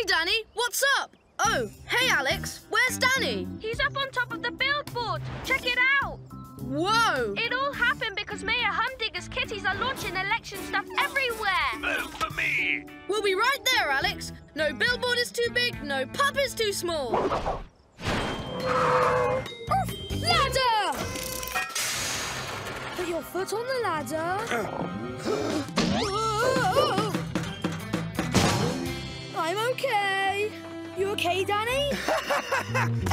Hi, Danny. What's up? Oh, hey, Alex. Where's Danny? He's up on top of the billboard. Check it out. Whoa! It all happened because Mayor Humdinger's kitties are launching election stuff everywhere. Vote for me! We'll be right there, Alex. No billboard is too big, no pup is too small. Oof! Ladder! Put your foot on the ladder. Whoa! I'm okay. You okay, Danny?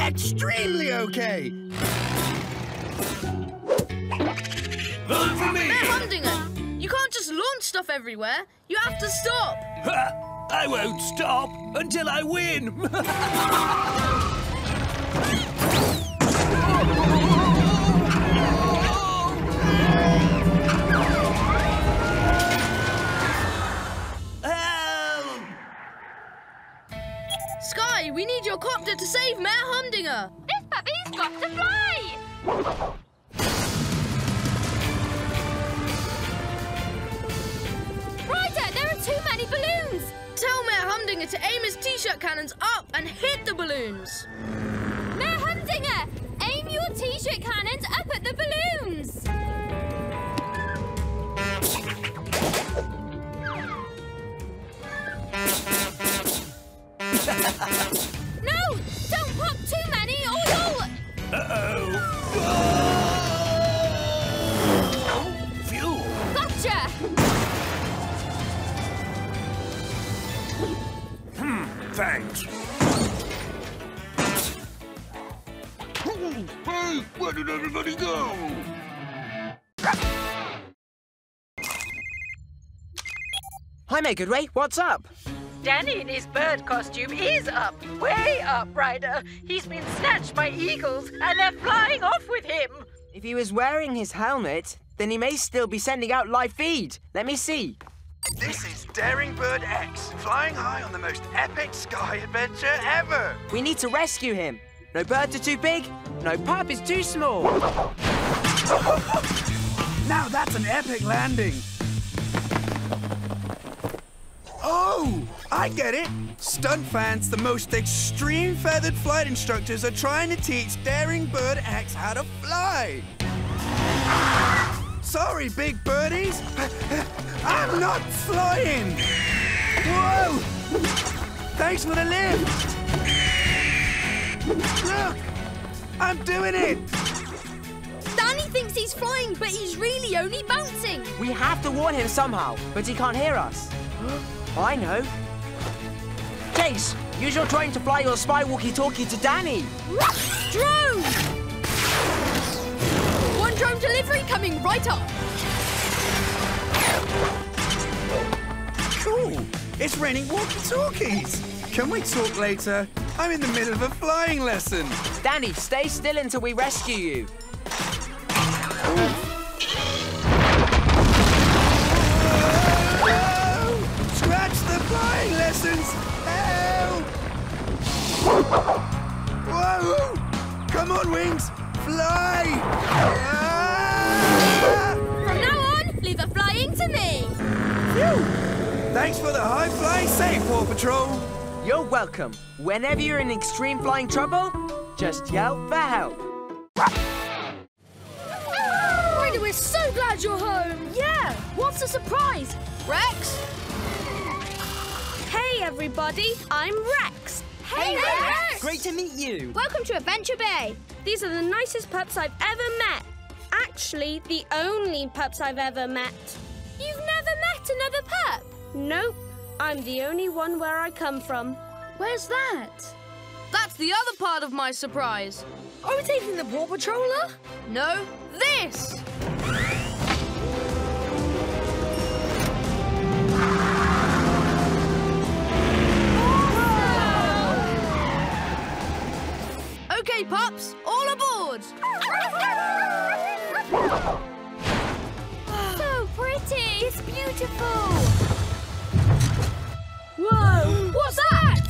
Extremely okay. Vote for me! Mayor Humdinger, you can't just launch stuff everywhere. You have to stop. Ha! I won't stop until I win! We need your copter to save Mayor Humdinger. This puppy's got to fly. Ryder, there are too many balloons. Tell Mayor Humdinger to aim his t-shirt cannons up and hit the balloons. Mayor Humdinger, aim your t-shirt cannons no, don't pop too many or you'll... Uh-oh! Fuel! Gotcha! Hmm, Thanks. Hey, where did everybody go? Hi, Mayor Goodway. What's up? Danny in his bird costume is up, way up, Ryder. Uh, he's been snatched by eagles and they're flying off with him. If he was wearing his helmet, then he may still be sending out live feed. Let me see. This is Daring Bird X, flying high on the most epic sky adventure ever. We need to rescue him. No birds are too big, no pup is too small. Now that's an epic landing. Oh, I get it. Stunt fans, the most extreme feathered flight instructors, are trying to teach Daring Bird X how to fly. Sorry, big birdies. I'm not flying. Whoa! Thanks for the lift. Look, I'm doing it. Danny thinks he's flying, but he's really only bouncing. We have to warn him somehow, but he can't hear us. I know. Chase, use your drone to fly your spy walkie-talkie to Danny. Drone! One drone delivery coming right up. Cool. It's raining walkie-talkies. Can we talk later? I'm in the middle of a flying lesson. Danny, stay still until we rescue you. Whoa! Flying lessons! Help! Whoa! Come on, wings! Fly! Ah! From now on, leave the flying to me. Phew! Thanks for the high flying save, Paw Patrol. You're welcome. Whenever you're in extreme flying trouble, just yell for help. Ryder, we're so glad you're home. Yeah. What's the surprise? Rex? Hey, everybody. I'm Rex. Hey, Rex. Great to meet you. Welcome to Adventure Bay. These are the nicest pups I've ever met. Actually, the only pups I've ever met. You've never met another pup? Nope. I'm the only one where I come from. Where's that? That's the other part of my surprise. Are we taking the Paw Patroller? No, this! Pups, all aboard! so pretty. It's beautiful. Whoa! What's that?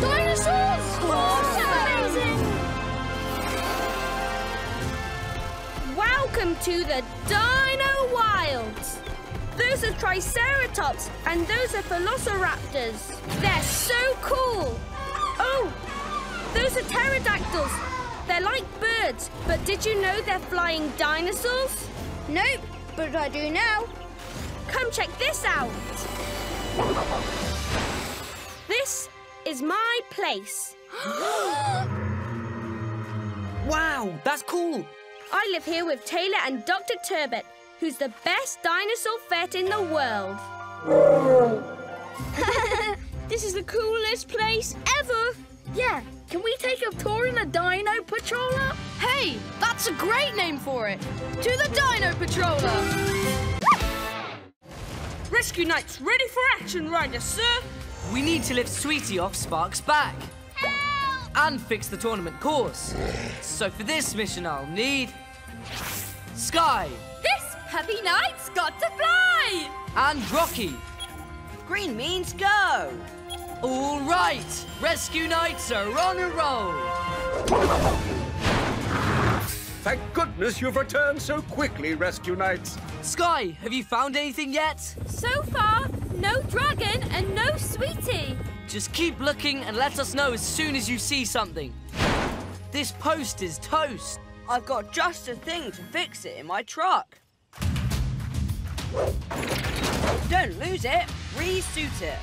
Dinosaurs! Oh, awesome! Amazing! Welcome to the Wilds. Those are Triceratops and those are Velociraptors. They're so cool. Oh, those are pterodactyls. They're like birds, but did you know they're flying dinosaurs? Nope, but I do now. Come check this out. This is my place. Wow, that's cool. I live here with Taylor and Dr. Turbot, who's the best dinosaur vet in the world. This is the coolest place ever. Yeah, can we take a tour in a Dino Patroller? Hey, that's a great name for it. To the Dino Patroller. Rescue Knights ready for action, Ryder, sir. We need to lift Sweetie off Spark's back. And fix the tournament course. So for this mission, I'll need... Skye This puppy knight's got to fly! and Rocky. Green means go. All right, Rescue Knights are on a roll. Thank goodness you've returned so quickly, Rescue Knights. Skye, have you found anything yet? So far, no dragon and no sweetie. Just keep looking and let us know as soon as you see something. This post is toast. I've got just a thing to fix it in my truck. Don't lose it, resuit it.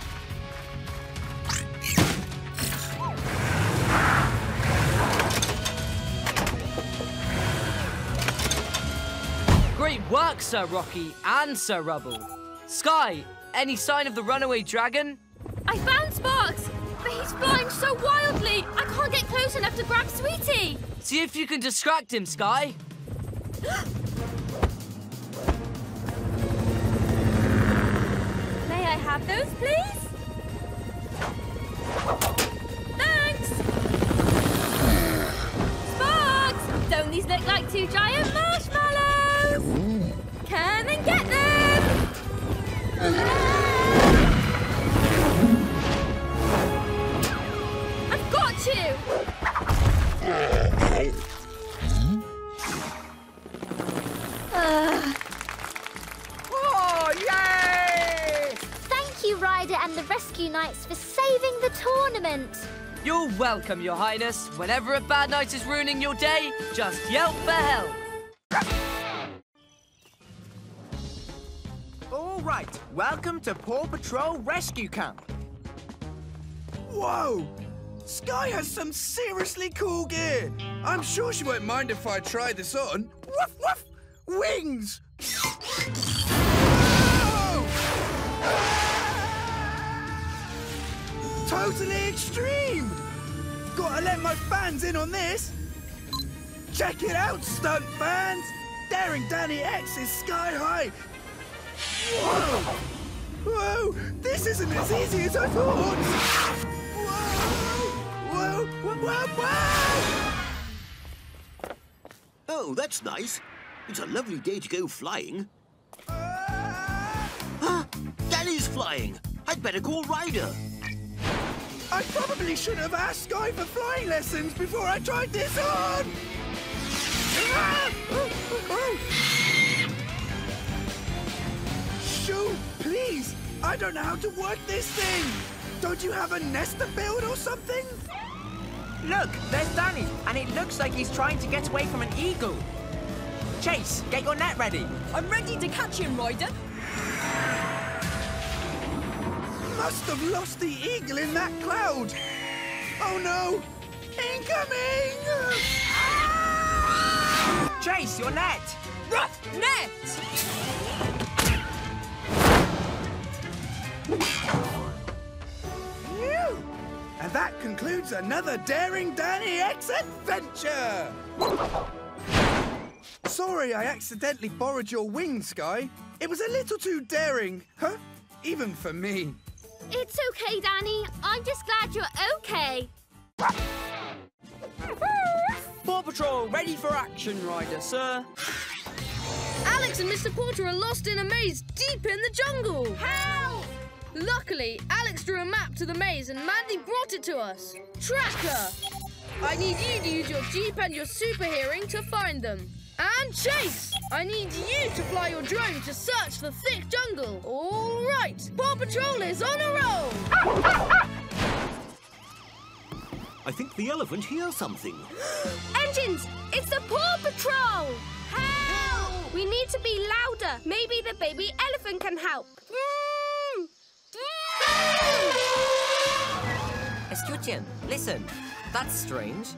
Great work, Sir Rocky and Sir Rubble. Skye, any sign of the runaway dragon? I found Sparks, but he's flying so wildly, I can't get close enough to grab Sweetie. See if you can distract him, Skye. May I have those, please? Thanks! Sparks! Don't these look like two giant marshmallows? Come and get them! I've got you! Ah. Oh, yay! Thank you, Ryder and the Rescue Knights, for saving the tournament. You're welcome, Your Highness. Whenever a bad night is ruining your day, just yelp for help. All right, welcome to Paw Patrol Rescue Camp. Whoa! Skye has some seriously cool gear. I'm sure she won't mind if I try this on. Woof woof! Wings! Whoa! Totally extreme! Gotta let my fans in on this. Check it out, stunt fans! Daring Danny X is sky high. Whoa! Whoa! This isn't as easy as I thought! Whoa! Whoa! Whoa! Whoa! Oh, that's nice. It's a lovely day to go flying. Uh. Huh? Danny's flying. I'd better call Ryder. I probably should have asked Skye for flying lessons before I tried this on! Shoo, please! I don't know how to work this thing! Don't you have a nest to build or something? Look, there's Danny, and it looks like he's trying to get away from an eagle. Chase, get your net ready. I'm ready to catch him, Ryder. Must have lost the eagle in that cloud! Oh no! Incoming! Chase, your net. Rough net! Phew! And that concludes another Daring Danny X adventure! Sorry I accidentally borrowed your wings, Skye. It was a little too daring, huh? Even for me. It's okay, Danny. I'm just glad you're okay. Paw Patrol ready for action, Ryder, sir. Alex and Mr. Porter are lost in a maze deep in the jungle. Help! Luckily, Alex drew a map to the maze and Mandy brought it to us. Tracker! I need you to use your Jeep and your super hearing to find them. And Chase, I need you to fly your drone to search the thick jungle. All right, Paw Patrol is on a roll. I think the elephant hears something. Engines! It's the Paw Patrol! Help! We need to be louder. Maybe the baby elephant can help. Mm. Escuchen, listen. That's strange.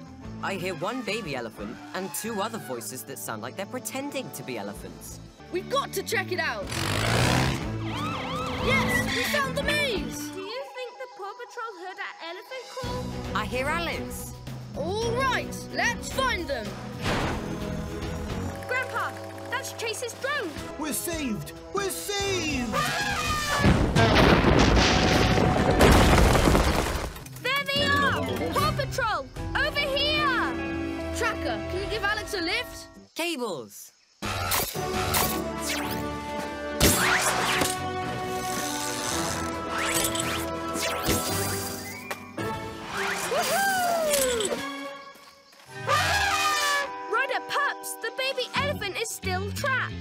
I hear one baby elephant and two other voices that sound like they're pretending to be elephants. We've got to check it out. Yes, we found the maze. Do you think the Paw Patrol heard that elephant call? I hear Alice. All right, let's find them. Grandpa, that's Chase's drone. We're saved! We're saved! There they are! Paw Patrol, over here! Tracker, can you give Alex a lift? Cables. Woohoo! Ryder Pups, the baby elephant is still trapped.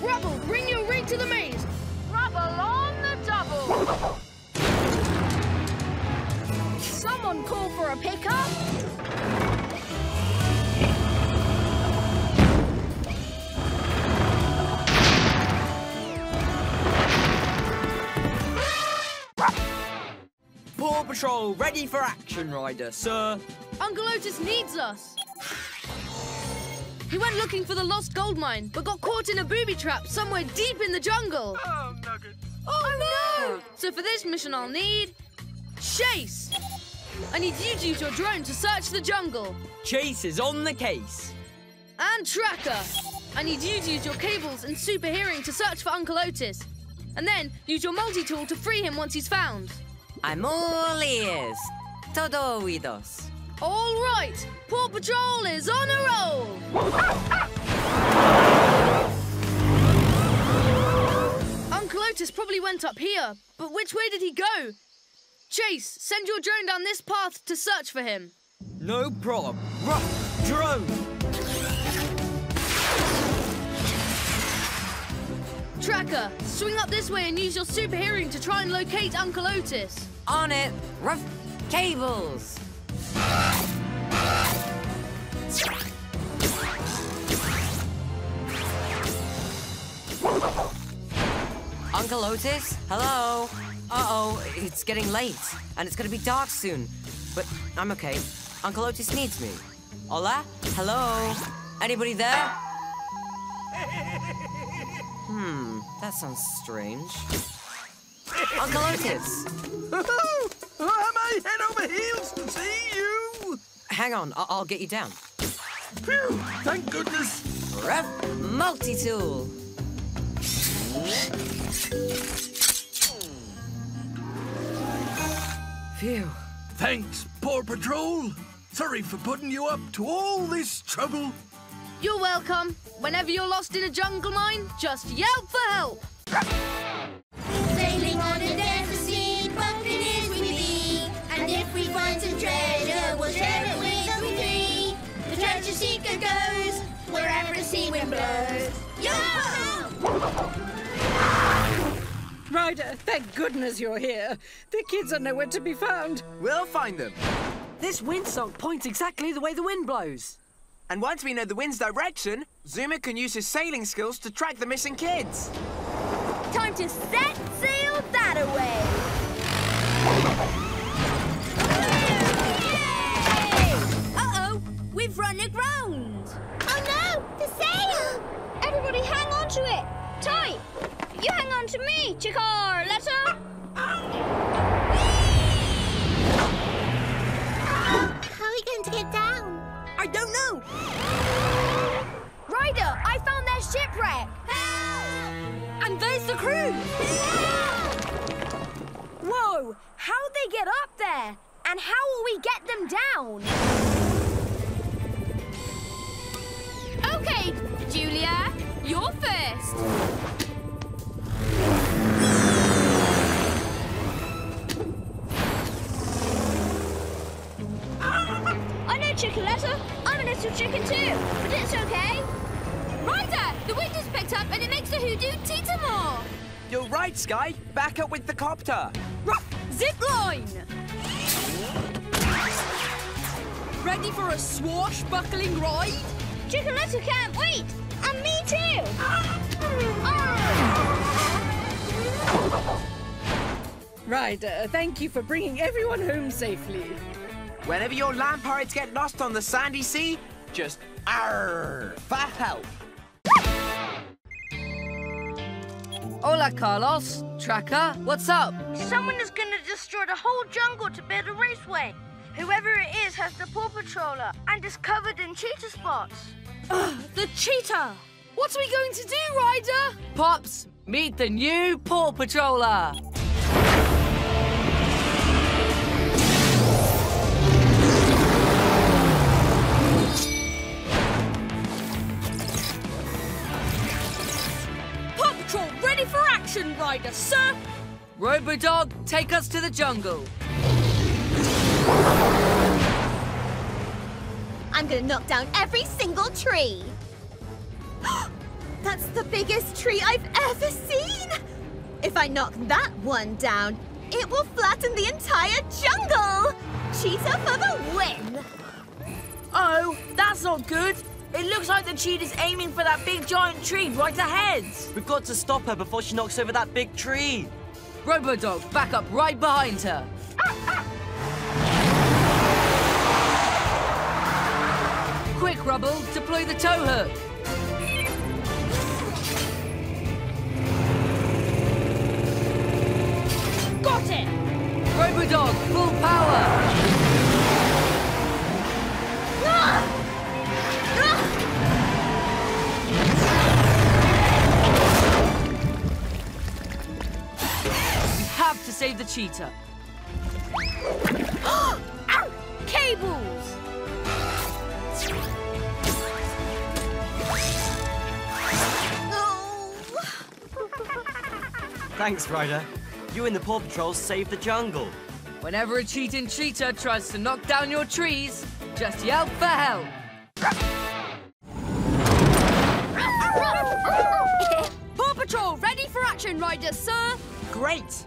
Rubble, bring your rig to the maze. Rubble on the double. Someone call for a pickup. Paw Patrol ready for action, Ryder, sir. Uncle Otis needs us. He went looking for the lost gold mine, but got caught in a booby trap somewhere deep in the jungle. Oh, Nugget. Oh, oh no! So for this mission, I'll need Chase. I need you to use your drone to search the jungle. Chase is on the case. And Tracker. I need you to use your cables and super hearing to search for Uncle Otis. And then use your multi-tool to free him once he's found. I'm all ears. Todo oídos. All right, Paw Patrol is on a roll. Uncle Otis probably went up here, but which way did he go? Chase, send your drone down this path to search for him. No problem. Rough drone. Tracker, swing up this way and use your super hearing to try and locate Uncle Otis. On it. Rough cables. Uncle Otis? Hello? Uh-oh, it's getting late, and it's gonna be dark soon. But I'm okay. Uncle Otis needs me. Hola? Hello? Anybody there? Hmm, that sounds strange. Uncle Otis! Am I head over heels? To see you? Hang on, I- I'll get you down. Phew, thank goodness. Ref multi-tool. Phew. Thanks, Paw Patrol. Sorry for putting you up to all this trouble. You're welcome. Whenever you're lost in a jungle mine, just yelp for help. Sailing on a desert sea, buccaneers we be. And if we find some treasure, we'll share it with the three. The treasure seeker goes wherever the sea wind blows. Yo-ho! Ryder, thank goodness you're here. The kids are nowhere to be found. We'll find them. This windsock points exactly the way the wind blows. And once we know the wind's direction, Zuma can use his sailing skills to track the missing kids. Time to set sail that away. Uh-oh, we've run aground. Oh no! The sail! Everybody hang on to it! Tight! You hang on to me, Chickaletta! How I don't know. Ryder, I found their shipwreck. And there's the crew. Whoa, how'd they get up there? And how will we get them down? Right, Skye. Back up with the copter. Zip line! Ready for a swashbuckling ride? Chicken can't wait, and me too. Ah. Ryder, uh, thank you for bringing everyone home safely. Whenever your land pirates get lost on the sandy sea, just arr for help. Hola, Carlos. Tracker, what's up? Someone is going to destroy the whole jungle to build a raceway. Whoever it is has the Paw Patroller and is covered in cheetah spots. The cheetah! What are we going to do, Ryder? Pops, meet the new Paw Patroller. For action, Ryder, sir! Robodog, take us to the jungle. I'm gonna knock down every single tree. That's the biggest tree I've ever seen! If I knock that one down, it will flatten the entire jungle! Cheetah for the win! Oh, that's not good. It looks like the cheetah's aiming for that big giant tree right ahead. We've got to stop her before she knocks over that big tree. Robodog, back up right behind her. Quick, Rubble, deploy the tow hook. Got it! Robodog, to save the cheetah. Cables! Thanks, Ryder. You and the Paw Patrol saved the jungle. Whenever a cheating cheetah tries to knock down your trees, just yell for help. Paw Patrol ready for action, Ryder, sir! Great!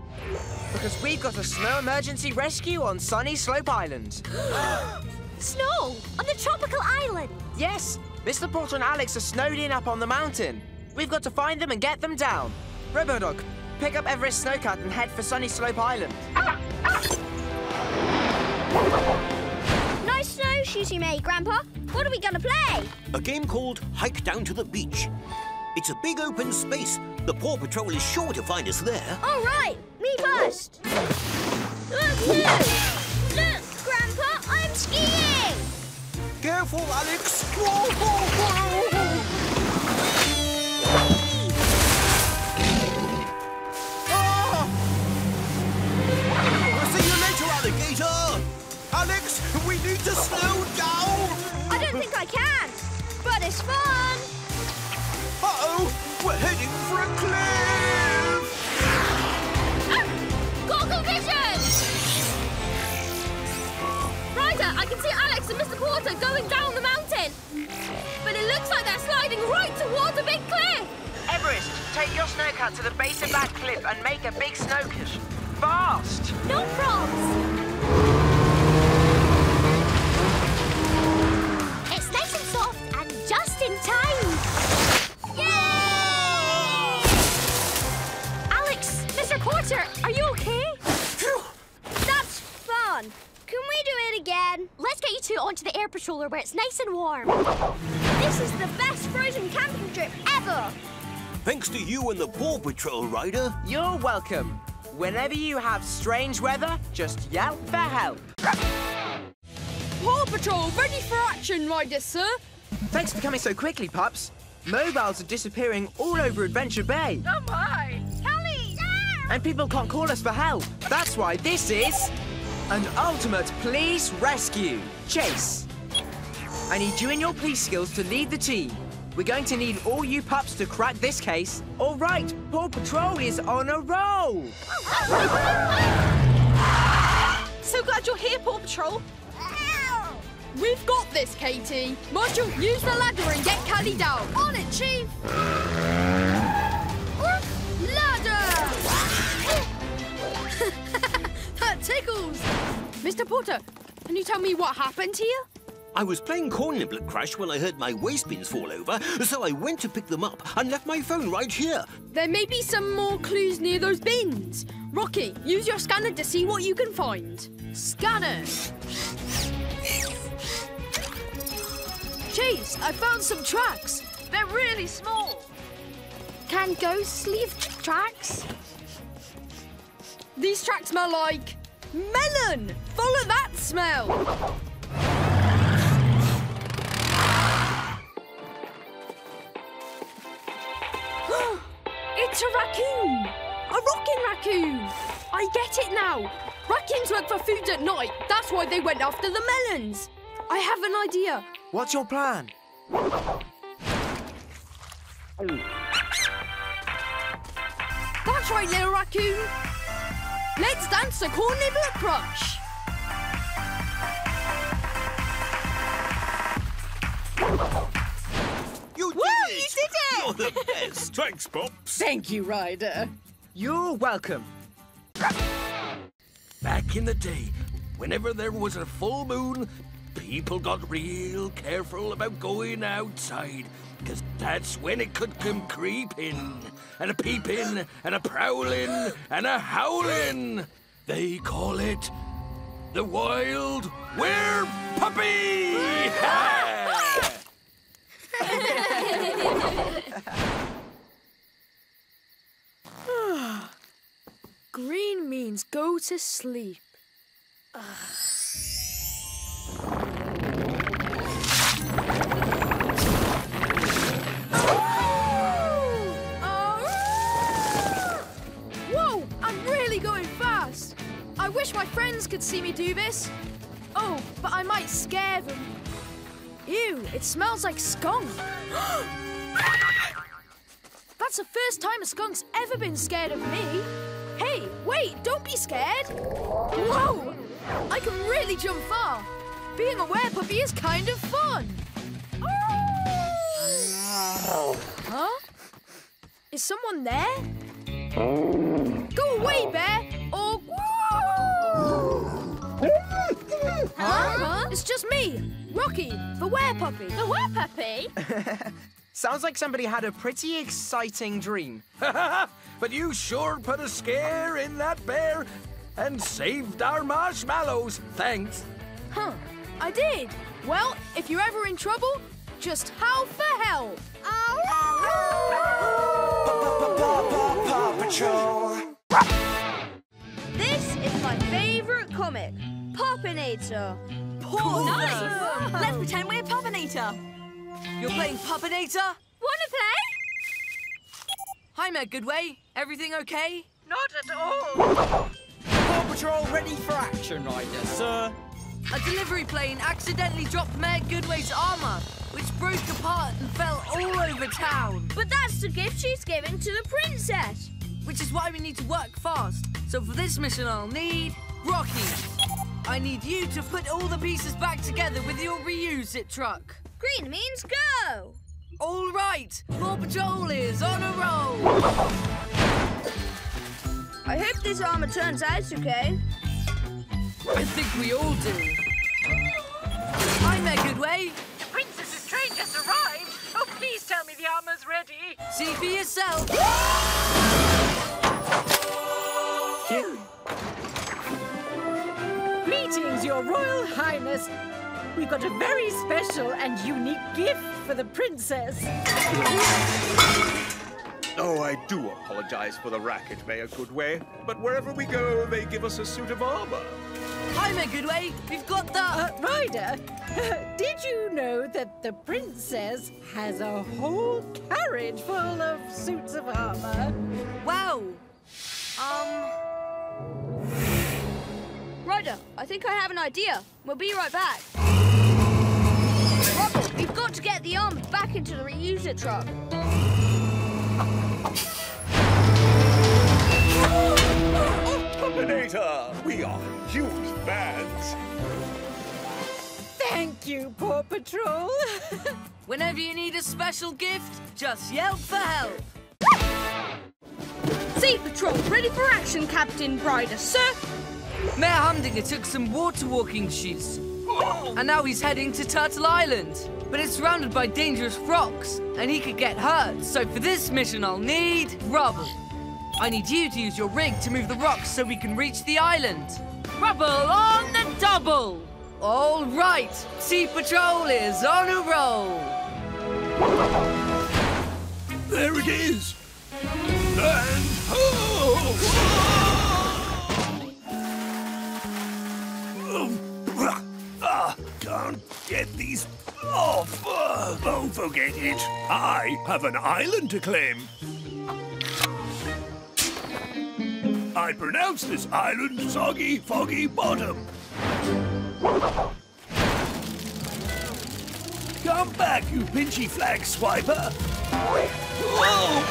Because we've got a snow emergency rescue on Sunny Slope Island. Snow! On the tropical island! Yes, Mr. Porter and Alex are snowed in up on the mountain. We've got to find them and get them down. Robodog, pick up Everest Snowcat and head for Sunny Slope Island. Nice snowshoes you made, Grandpa. What are we gonna play? A game called Hike Down to the Beach. It's a big open space. The Paw Patrol is sure to find us there. All right, me first. Look, look, look, Grandpa, I'm skiing. Careful, Alex! Whoa, whoa, whoa! Ah! See you later, alligator! Alex, we need to slow down! I don't think I can, but it's fun. Uh-oh! We're heading for a cliff! Ah, Goggle vision! Ryder, I can see Alex and Mr. Porter going down the mountain. But it looks like they're sliding right towards a big cliff. Everest, take your snowcat to the base of that cliff and make a big snow cushion. Fast! No props! Patroller where it's nice and warm. This is the best frozen camping trip ever. Thanks to you and the Paw Patrol, Ryder. You're welcome. Whenever you have strange weather, just yell for help. Paw Patrol ready for action, Ryder, sir! Thanks for coming so quickly, pups. Mobiles are disappearing all over Adventure Bay. Oh my! Kelly! Ah! And people can't call us for help. That's why this is an ultimate police rescue. Chase. I need you and your police skills to lead the team. We're going to need all you pups to crack this case. All right, Paw Patrol is on a roll. So glad you're here, Paw Patrol. We've got this, Katie. Marshall, use the ladder and get Callie down. On it, Chief. ladder! that tickles. Mr. Porter, can you tell me what happened here? I was playing corn niblet crash when I heard my waste bins fall over, so I went to pick them up and left my phone right here. There may be some more clues near those bins. Rocky, use your scanner to see what you can find. Scanner. Chase, I found some tracks. They're really small. Can ghosts leave tracks? These tracks smell like melon. Follow that smell. it's a raccoon. A rocking raccoon. I get it now. Raccoons look for food at night. That's why they went after the melons. I have an idea. What's your plan? That's right, little raccoon. Let's dance the corn nibbler crush. The best. Thanks, Pops. Thank you, Ryder. You're welcome. Back in the day, whenever there was a full moon, people got real careful about going outside. Because that's when it could come creeping, and a peeping, and a prowling, and a howling. They call it the wild were puppy! Go to sleep. Whoa! I'm really going fast. I wish my friends could see me do this. Oh, but I might scare them. Ew, it smells like skunk. That's the first time a skunk's ever been scared of me. Wait, don't be scared. Whoa! I can really jump far. Being a werepuppy is kind of fun. Huh? Is someone there? Go away, bear! Or huh? huh? It's just me, Rocky, the werepuppy. The werepuppy? Sounds like somebody had a pretty exciting dream. but you sure put a scare in that bear and saved our marshmallows. Thanks. Huh? I did. Well, if you're ever in trouble, just howl for help. Paw Patrol. This is my favourite comic, Puppinator. Oh, nice! Let's pretend we're Puppinator. You're playing Puppinator? Wanna play? Hi, Mayor Goodway. Everything okay? Not at all. Paw Patrol ready for action, Ryder, sir. A delivery plane accidentally dropped Mayor Goodway's armor, which broke apart and fell all over town. But that's the gift she's giving to the princess. Which is why we need to work fast. So for this mission, I'll need Rocky. I need you to put all the pieces back together with your reuse it truck. Green means go. All right, Paw Patrol is on a roll. I hope this armor turns out okay. I think we all do. Hi, Mayor Goodway. The princess's train just arrived. Oh, please tell me the armor's ready. See for yourself. Greetings, Your Royal Highness. We've got a very special and unique gift for the princess. Oh, I do apologize for the racket, Mayor Goodway. But wherever we go, they give us a suit of armor. Hi, Mayor Goodway. We've got the... Uh, Ryder, did you know that the princess has a whole carriage full of suits of armor? Wow. Um... Ryder, I think I have an idea. We'll be right back. Robert, we've got to get the armor back into the reuser truck. Puppinator! We are huge fans. Thank you, Paw Patrol. Whenever you need a special gift, just yelp for help. Sea Patrol, ready for action, Captain Ryder, sir. Mayor Humdinger took some water walking shoes. And now he's heading to Turtle Island. But it's surrounded by dangerous rocks, and he could get hurt. So for this mission, I'll need rubble. I need you to use your rig to move the rocks so we can reach the island. Rubble on the double! All right, Sea Patrol is on a roll. There it is. And oh! Oh, ah, can't get these off. Oh, forget it. I have an island to claim. I pronounce this island Soggy Foggy Bottom. Come back, you pinchy flag swiper. Whoa!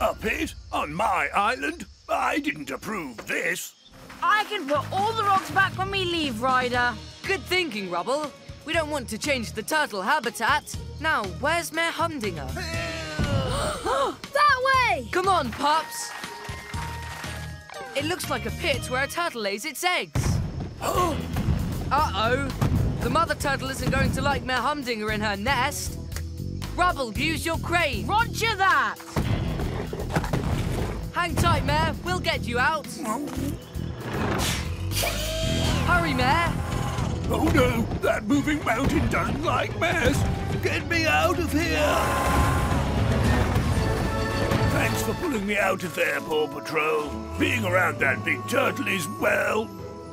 A pit on my island? I didn't approve this. I can put all the rocks back when we leave, Ryder. Good thinking, Rubble. We don't want to change the turtle habitat. Now, where's Mayor Humdinger? that way! Come on, pups. It looks like a pit where a turtle lays its eggs. Uh-oh. The mother turtle isn't going to like Mayor Humdinger in her nest. Rubble, use your crane. Roger that. Hang tight, Mayor. We'll get you out. Hurry, Mayor. Oh no, that moving mountain doesn't like mess. Get me out of here! Thanks for pulling me out of there, Paw Patrol. Being around that big turtle is, well,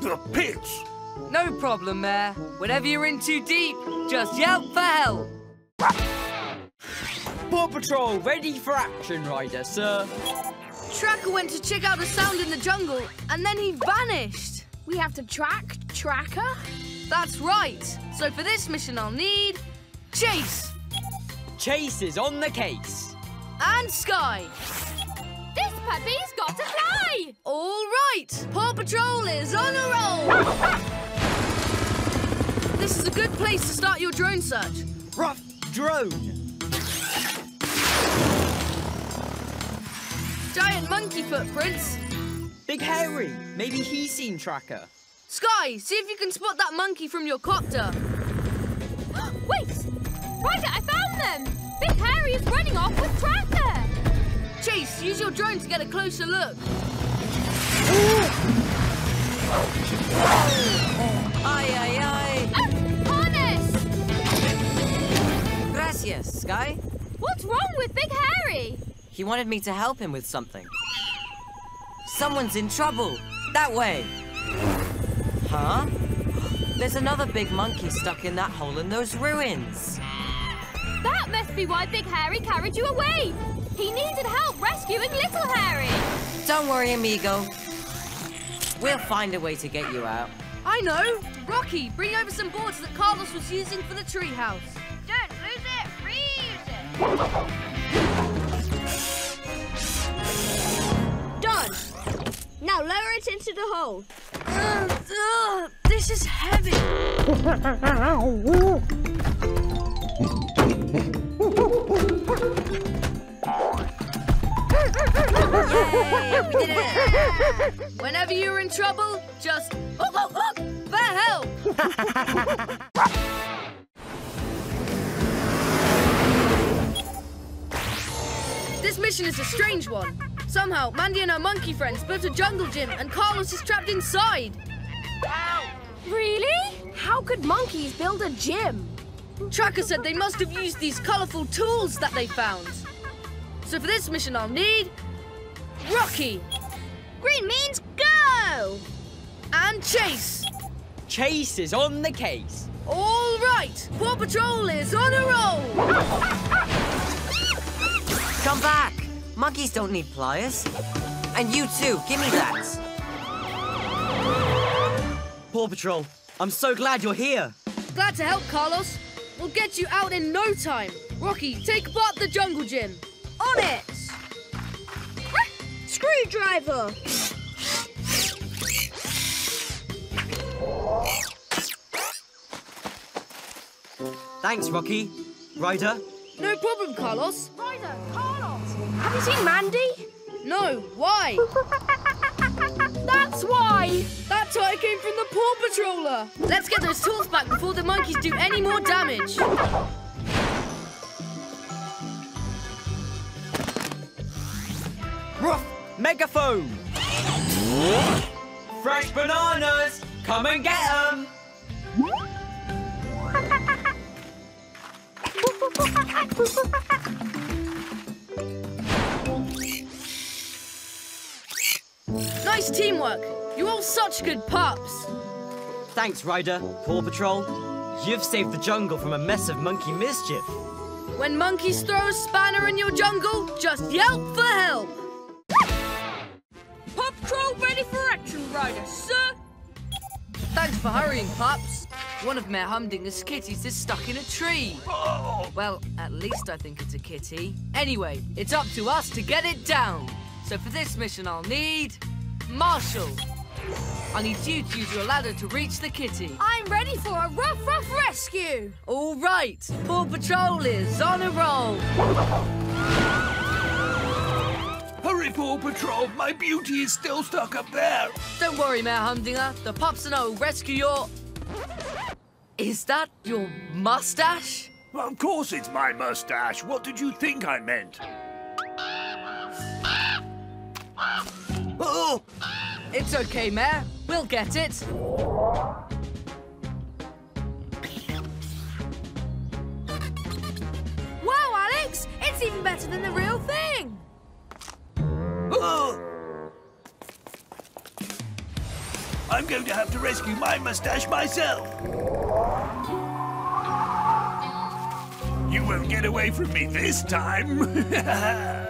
the pits. No problem, Mayor. Whenever you're in too deep, just yelp for help. Paw Patrol, ready for action, Ryder, sir. Tracker went to check out a sound in the jungle, and then he vanished. We have to track Tracker? That's right. So for this mission, I'll need Chase. Chase is on the case. And Skye. This puppy's got to fly! All right. Paw Patrol is on a roll. this is a good place to start your drone search. Rough drone. Giant monkey footprints. Big Hairy. Maybe he's seen Tracker. Skye, see if you can spot that monkey from your copter. Wait! Ryder, I found them! Big Hairy is running off with Tracker! Chase, use your drone to get a closer look. Oh, ay, ay, ay. Oh, harness! Gracias, Skye. What's wrong with Big Hairy? He wanted me to help him with something. Someone's in trouble. That way. Huh? There's another big monkey stuck in that hole in those ruins. That must be why Big Hairy carried you away. He needed help rescuing Little Hairy. Don't worry, amigo. We'll find a way to get you out. I know. Rocky, bring over some boards that Carlos was using for the treehouse. Don't lose it, reuse it. Now lower it into the hole. Uh, uh, this is heavy. Yay, we did it! Whenever you're in trouble, just hook, hook, hook for help! this mission is a strange one. Somehow, Mandy and her monkey friends built a jungle gym and Carlos is trapped inside. Really? How could monkeys build a gym? Tracker said they must have used these colourful tools that they found. So for this mission, I'll need Rocky. Green means go! And Chase. Chase is on the case. All right, Paw Patrol is on a roll. Come back. Monkeys don't need pliers. And you too. Give me that. Paw Patrol, I'm so glad you're here. Glad to help, Carlos. We'll get you out in no time. Rocky, take apart the jungle gym. On it! Screwdriver! Thanks, Rocky. Ryder? No problem, Carlos. Ryder, Carlos! Have you seen Mandy? No, why? That's why! That toy came from the Paw Patroller. Let's get those tools back before the monkeys do any more damage. Ruff! Megaphone! Fresh bananas! Come and get them! Nice teamwork. You're all such good pups. Thanks, Ryder. Paw Patrol. You've saved the jungle from a mess of monkey mischief. When monkeys throw a spanner in your jungle, just yelp for help. Paw Patrol ready for action, Ryder, sir! Thanks for hurrying, pups. One of Mayor Humdinger's kitties is stuck in a tree. Well, at least I think it's a kitty. Anyway, it's up to us to get it down. So for this mission, I'll need... Marshall. I need you to use your ladder to reach the kitty. I'm ready for a rough, rough rescue! All right, Paw Patrol is on a roll. Hurry, Paw Patrol! My beauty is still stuck up there! Don't worry, Mayor Humdinger. The pups and I will rescue your... Is that your mustache? Of course it's my mustache. What did you think I meant? Oh! It's okay, Mayor. We'll get it. Wow, Alex! It's even better than the real thing! I'm going to have to rescue my mustache myself. You won't get away from me this time.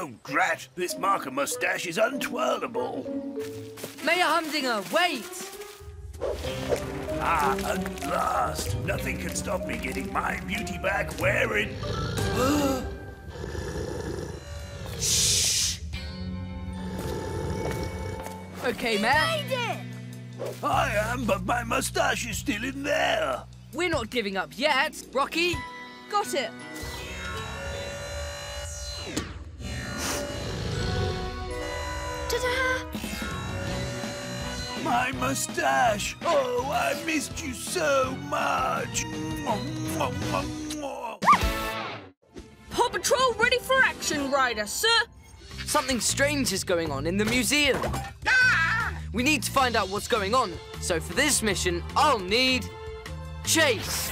Oh, drat. This marker mustache is untwirlable. Mayor Humdinger, wait! Ah, at last. Nothing can stop me getting my beauty back wearing... Shh! Okay, Mayor. I am, but my mustache is still in there. We're not giving up yet. Rocky? Got it. Ta-da! My mustache. Oh, I missed you so much. Paw Patrol ready for action, Ryder, sir! Something strange is going on in the museum. Ah! We need to find out what's going on. So for this mission, I'll need... Chase.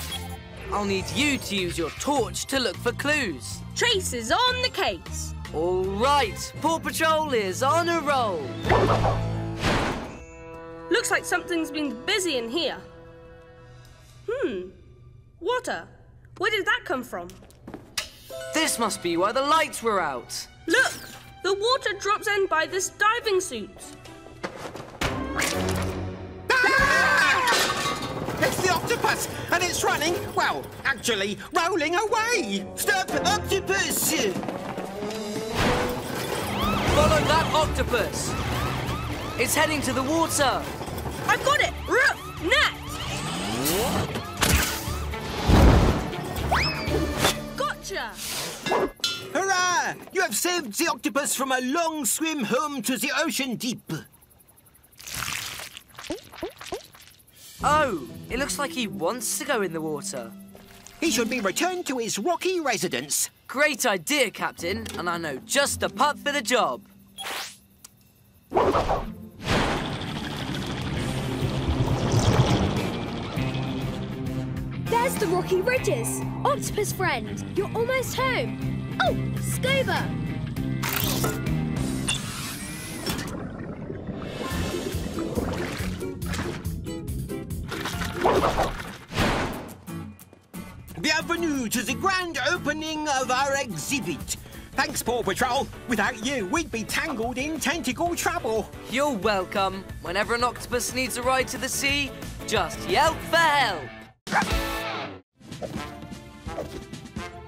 I'll need you to use your torch to look for clues. Chase is on the case. All right, Paw Patrol is on a roll. Looks like something's been busy in here. Hmm. Water. Where did that come from? This must be why the lights were out. Look! The water drops in by this diving suit. It's the octopus, and it's running, well, actually, rolling away. Stop, octopus! Follow that octopus. It's heading to the water. I've got it! Roof! Net! Gotcha! Hurrah! You have saved the octopus from a long swim home to the ocean deep. Oh, it looks like he wants to go in the water. He should be returned to his rocky residence. Great idea, Captain, and I know just the pup for the job. There's the Rocky Ridges. Octopus friend, you're almost home. Oh, Scuba! Bienvenue to the grand opening of our exhibit. Thanks, Paw Patrol. Without you, we'd be tangled in tentacle trouble. You're welcome. Whenever an octopus needs a ride to the sea, just yelp for help.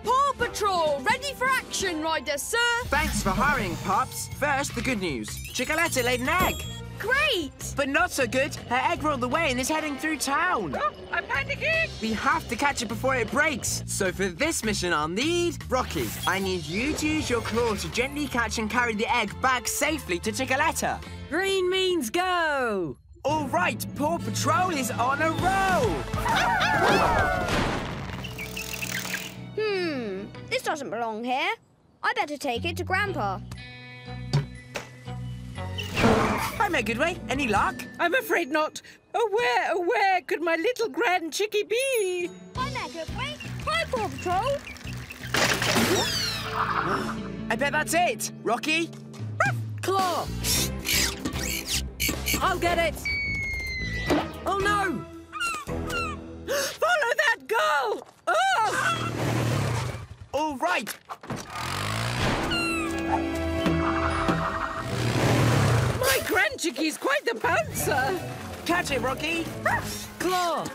Paw Patrol ready for action, Ryder, sir! Thanks for hurrying, pups. First, the good news. Chickaletta laid an egg. Great! But not so good. Her egg rolled away and is heading through town. I'm panicking! We have to catch it before it breaks. So for this mission, I'll need... Rocky, I need you to use your claw to gently catch and carry the egg back safely to Chickaletta. Green means go! All right, Paw Patrol is on a roll! Hmm, this doesn't belong here. I better take it to Grandpa. Hi, Meg Goodway. Any luck? I'm afraid not. Oh, where, oh, where could my little grand chickie be? Hi, Meg Goodway. Hi, Paw Patrol. I bet that's it. Rocky? Claw! I'll get it! Oh no! Follow that girl! Oh! All right. My quite the bouncer. Catch it, Rocky. Claw!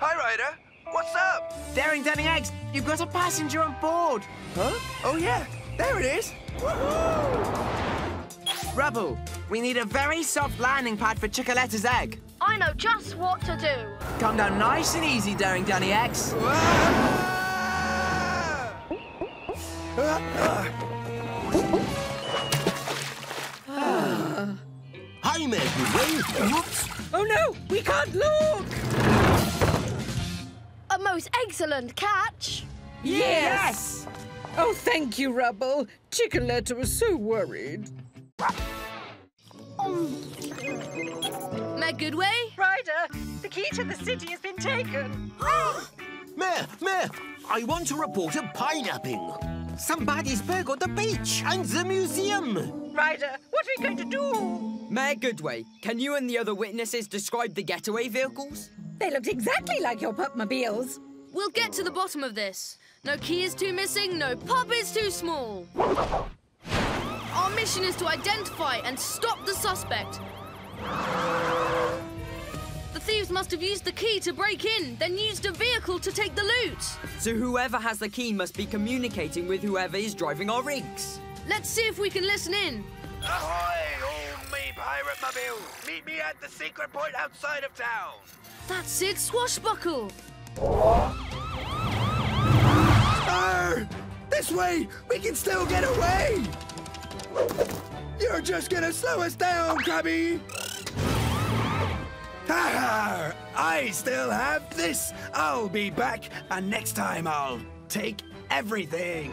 Hi, Ryder. What's up? Daring Danny X, you've got a passenger on board. Huh? Oh, yeah. There it is. Rubble, we need a very soft landing pad for Chickaletta's egg. I know just what to do. Come down nice and easy, Daring Danny X. Hi, Meg Whoops. Oh no, we can't look! A most excellent catch. Yes! Oh, thank you, Rubble. Chickaletta was so worried. Meg Goodway? Ryder, the key to the city has been taken. Mayor, Mayor, I want to report a pineapping. Somebody's burgled the beach and the museum. Ryder, what are we going to do? Mayor Goodway, can you and the other witnesses describe the getaway vehicles? They looked exactly like your pupmobiles. We'll get to the bottom of this. No key is too missing, no pup is too small. Our mission is to identify and stop the suspect. The thieves must have used the key to break in, then used a vehicle to take the loot. So whoever has the key must be communicating with whoever is driving our rigs. Let's see if we can listen in. Ahoy, old me pirate mobile. Meet me at the secret point outside of town. That's it, Swashbuckle. Arr! This way! We can still get away! You're just gonna slow us down, Krabby! Ha ha! I still have this! I'll be back, and next time I'll take everything!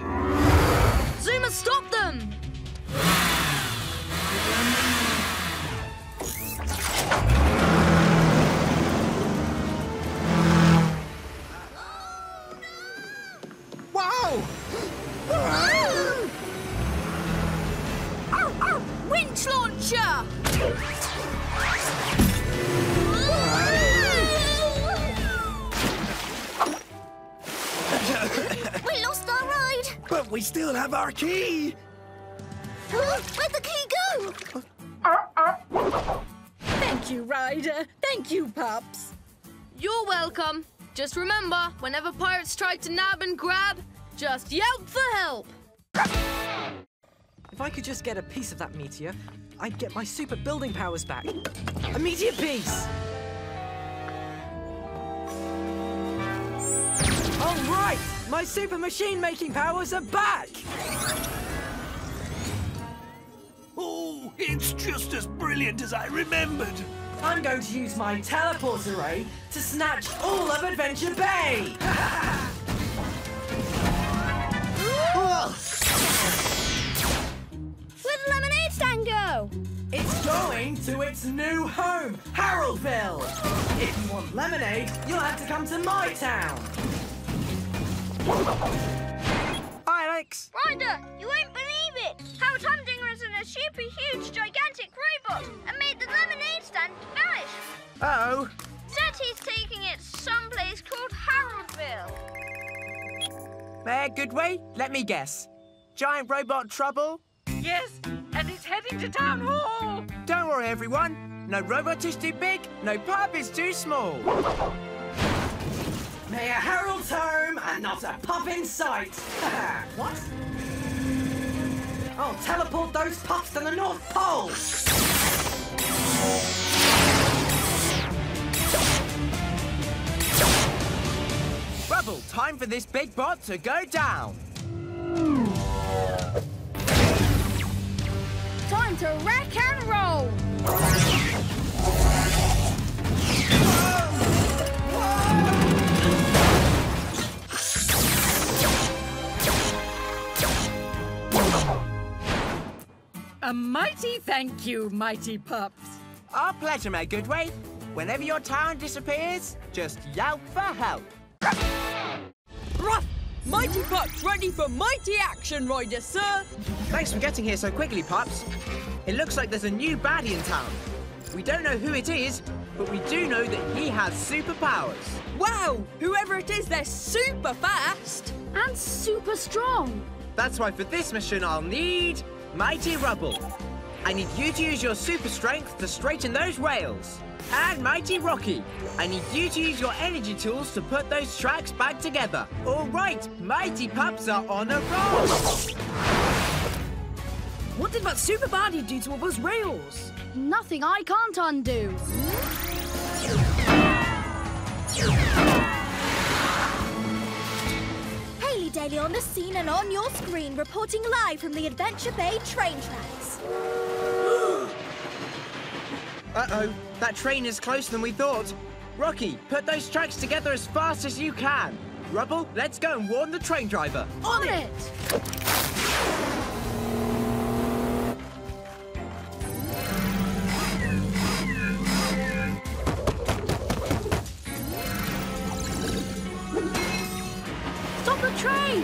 Zuma, stop them! Wow! Ow, ow! Winch launcher! We still have our key! Where'd the key go? Thank you, Ryder. Thank you, pups. You're welcome. Just remember, whenever pirates try to nab and grab, just yelp for help. If I could just get a piece of that meteor, I'd get my super building powers back. A meteor piece! All right! My super machine-making powers are back! Oh, it's just as brilliant as I remembered. I'm going to use my teleport array to snatch all of Adventure Bay! Where'd the lemonade stand go? It's going to its new home, Haroldville! If you want lemonade, you'll have to come to my town! Hi, Alex. Ryder, you won't believe it. Harold Humdinger is in a super huge, gigantic robot and made the lemonade stand vanish. Uh-oh. Said he's taking it someplace called Haroldville. Mayor Goodway, let me guess. Giant robot trouble? Yes, and he's heading to town hall. Don't worry, everyone. No robot is too big, no pup is too small. Mayor Harold's home and not a pup in sight! what? I'll teleport those pups to the North Pole! Rubble, time for this big bot to go down. Time to wreck and roll! A mighty thank you, mighty pups. Our pleasure, my good Goodway. Whenever your town disappears, just yell for help. Ruff! Mighty Pups ready for mighty action, Ryder, sir! Thanks for getting here so quickly, Pups. It looks like there's a new baddie in town. We don't know who it is, but we do know that he has superpowers. Wow! Whoever it is, they're super fast! And super strong. That's why for this mission I'll need Mighty Rubble. I need you to use your super strength to straighten those rails. And Mighty Rocky, I need you to use your energy tools to put those tracks back together. All right, Mighty Pups are on a roll. What did that super baddie do to all those rails? Nothing I can't undo. Daly on the scene and on your screen, reporting live from the Adventure Bay train tracks. Uh-oh, that train is closer than we thought. Rocky, put those tracks together as fast as you can. Rubble, let's go and warn the train driver. On it! Stop the train!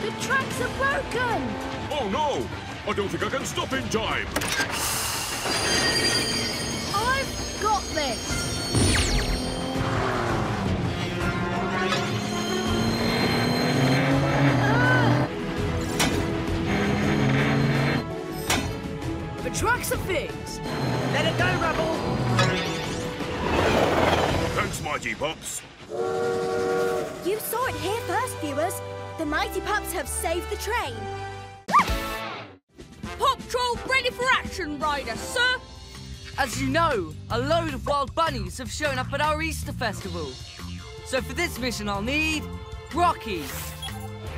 The tracks are broken! Oh no! I don't think I can stop in time. I've got this! Ah! The tracks are fixed! Let it go, Rubble! Thanks, Mighty Pups. You saw it here first, viewers. The Mighty Pups have saved the train. Paw Patrol ready for action, Ryder, sir! As you know, a load of wild bunnies have shown up at our Easter festival. So for this mission, I'll need Rocky.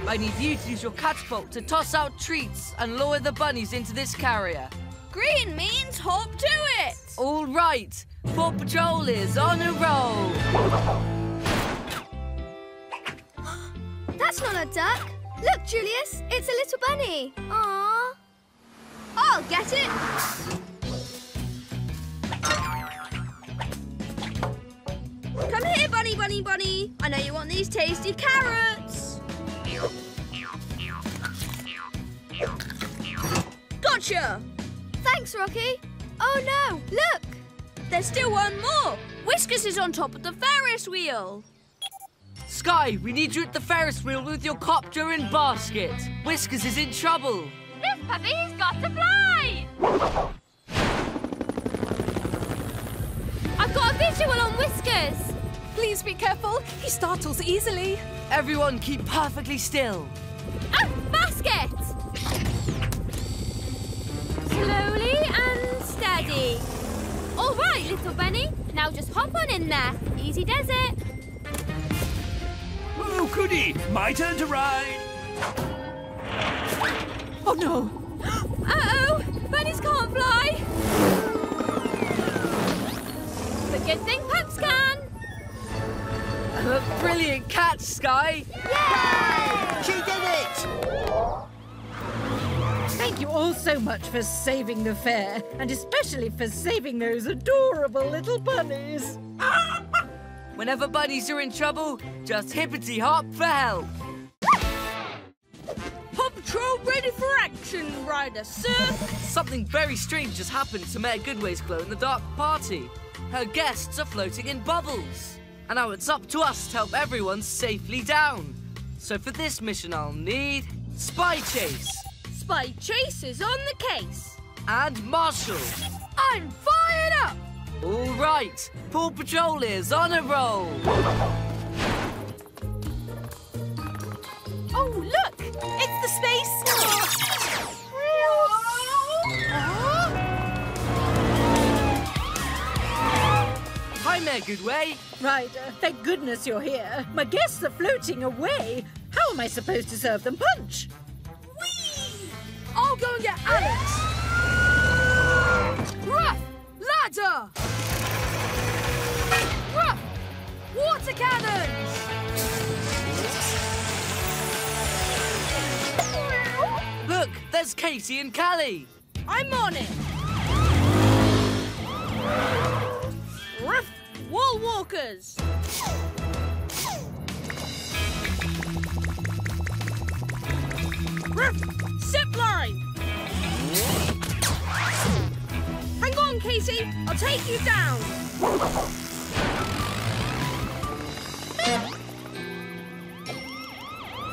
I need you to use your catapult to toss out treats and lower the bunnies into this carrier. Green means hop to it! All right, Paw Patrol is on a roll. That's not a duck. Look, Julius, it's a little bunny. Aww. I'll oh, get it. Come here, bunny, bunny, bunny. I know you want these tasty carrots. Gotcha! Thanks, Rocky. Oh no, look. There's still one more. Whiskers is on top of the Ferris wheel. Skye, we need you at the Ferris wheel with your copter and basket. Whiskers is in trouble. This puppy's got to fly! I've got a visual on Whiskers! Please be careful. He startles easily. Everyone keep perfectly still. Ah, basket! Slowly and steady. All right, little bunny. Now just hop on in there. Easy does it. Oh, goody! My turn to ride. Oh no! Uh-oh! Bunnies can't fly! The good thing pups can! A brilliant catch, Skye! She did it! Thank you all so much for saving the fair, and especially for saving those adorable little bunnies. Ah! Whenever bunnies are in trouble, just hippity hop for help. Paw Patrol ready for action, Ryder, sir! Something very strange has happened to Mayor Goodway's glow in the dark party. Her guests are floating in bubbles. And now it's up to us to help everyone safely down. So for this mission, I'll need Spy Chase Spy Chase is on the case. and Marshall. I'm fired up! All right, Paw Patrol is on a roll. Oh, look! It's the space... Hi Mayor Goodway. Ryder, uh, thank goodness you're here. My guests are floating away. How am I supposed to serve them punch? Whee! I'll go and get Alex. Ruff! Ladder. Ruff, water cannons. Look, there's Katie and Cali. I'm on it. Ruff, wall walkers. Ruff, zip line. Hang on, Casey. I'll take you down.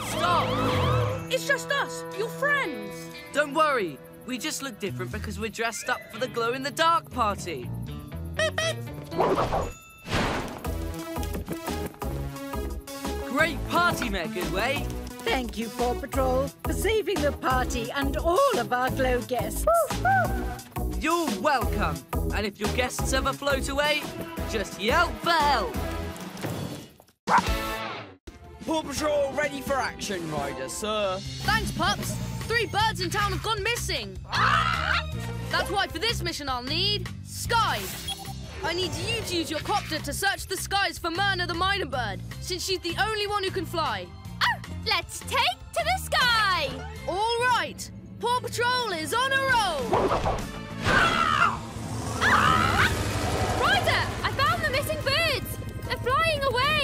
Stop! It's just us, your friends. Don't worry. We just look different because we're dressed up for the glow in the dark party. Great party, Mayor Goodway. Eh? Thank you, Paw Patrol, for saving the party and all of our glow guests. You're welcome. And if your guests ever float away, just yelp for help. Paw Patrol ready for action, Ryder, sir. Thanks, pups. Three birds in town have gone missing. That's why for this mission I'll need Skye. I need you to use your copter to search the skies for Myrna the Mynah Bird, since she's the only one who can fly. Oh, let's take to the sky. All right. Paw Patrol is on a roll.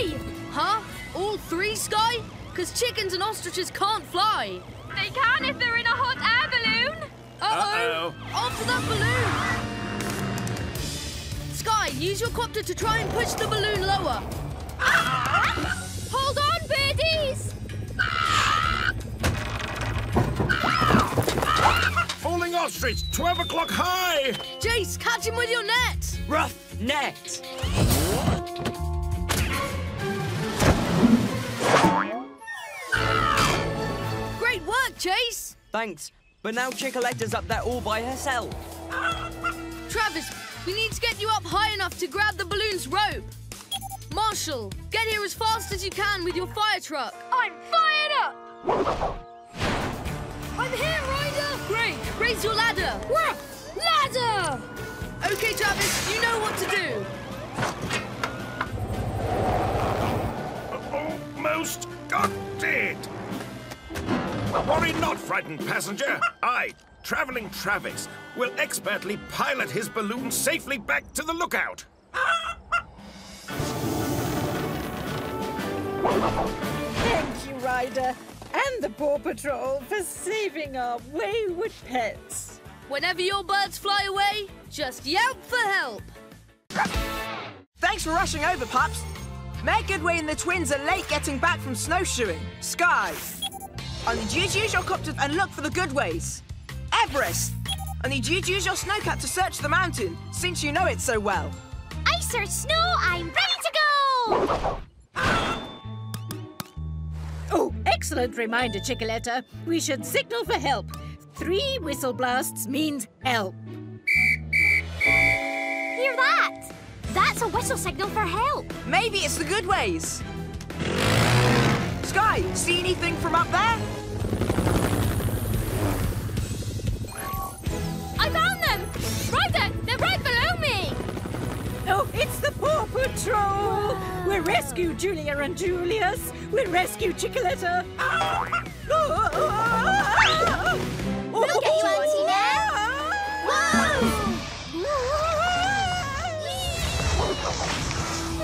Flying away. Huh? All three, Skye? Because chickens and ostriches can't fly. They can if they're in a hot air balloon. Uh-oh. Off with that balloon. Skye, use your copter to try and push the balloon lower. Hold on, birdies. Falling ostrich, 12 o'clock high! Chase, catch him with your net. Rough net. Chase. Thanks. But now Chickaletta's up there all by herself. Travis, we need to get you up high enough to grab the balloon's rope. Marshall, get here as fast as you can with your fire truck. I'm fired up. I'm here, Ryder. Great. Raise your ladder. Ladder. Okay, Travis, you know what to do. Almost got it! Worry not, frightened passenger. I, Traveling Travis, will expertly pilot his balloon safely back to the lookout. Thank you, Ryder, and the Paw Patrol for saving our wayward pets. Whenever your birds fly away, just yelp for help. Thanks for rushing over, pups. Mayor Goodway and the twins are late getting back from snowshoeing. Skye, I need you to use your copter and look for the Goodways. Everest, I need you to use your snowcat to search the mountain, since you know it so well. Ice or snow, I'm ready to go! Oh, excellent reminder, Chickaletta. We should signal for help. Three whistle blasts means help. Hear that? That's a whistle signal for help. Maybe it's the Goodways. Skye, see anything from up there? I found them! Ryder, they're right below me! Oh, it's the Paw Patrol! We'll rescue Julia and Julius. We'll rescue Chickaletta. We'll get you, Auntie Nell.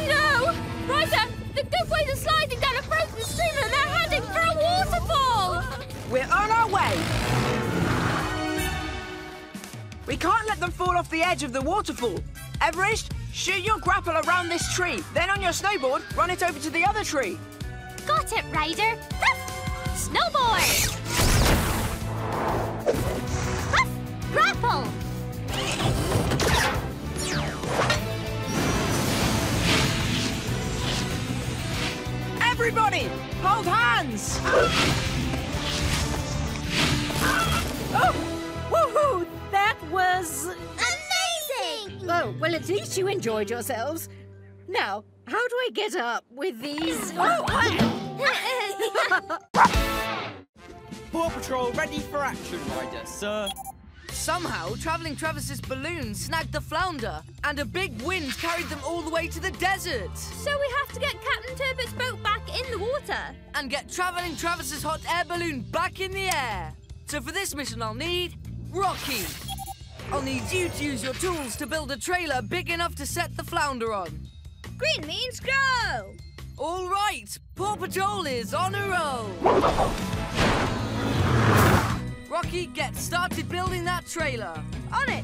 No! Ryder, the good Goodways are sliding down We're on our way. We can't let them fall off the edge of the waterfall. Everest, shoot your grapple around this tree. Then on your snowboard, run it over to the other tree. Got it, Ryder. Ruff! Snowboard! Ruff! Grapple! Everybody, hold hands. Oh, woohoo! That was... Amazing! Oh, well, at least you enjoyed yourselves. Now, how do I get up with these? Oh! Paw Patrol ready for action, Ryder, sir. Somehow, Travelling Travis's balloon snagged the flounder, and a big wind carried them all the way to the desert. So we have to get Captain Turbot's boat back in the water. And get Travelling Travis's hot air balloon back in the air. So for this mission, I'll need Rocky. I'll need you to use your tools to build a trailer big enough to set the flounder on. Green means go! All right, Paw Patrol is on a roll. Rocky, get started building that trailer. On it!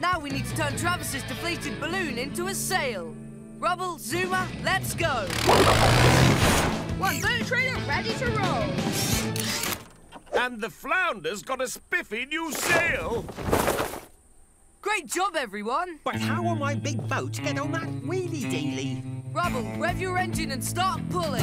Now we need to turn Travis's deflated balloon into a sail. Rubble, Zuma, let's go. One boat trailer ready to roll. And the flounder's got a spiffy new sail. Great job, everyone. But how will my big boat get on that wheelie dealy? Rubble, rev your engine and start pulling.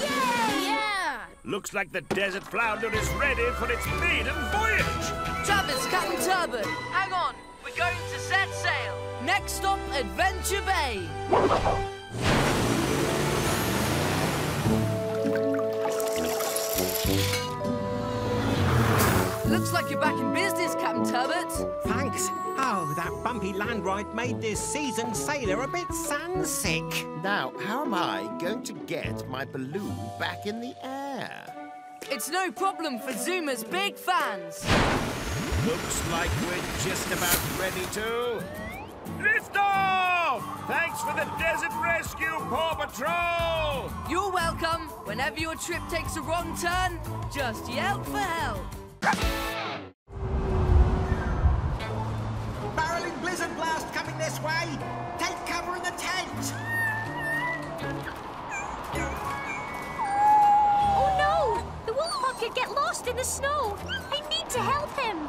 Yeah! Looks like the desert flounder is ready for its maiden voyage. Travis, Captain Turbot, hang on. We're going to set sail. Next stop, Adventure Bay. Looks like you're back in business, Captain Turbot. Thanks. Oh, that bumpy land ride made this seasoned sailor a bit sandsick. Now, how am I going to get my balloon back in the air? It's no problem for Zuma's big fans. Looks like we're just about ready to lift off. Thanks for the desert rescue, Paw Patrol. You're welcome. Whenever your trip takes a wrong turn, just yell for help. Barreling blizzard blast coming this way. Take cover in the tent. Oh no! The wolf pup could get lost in the snow. I need to help him.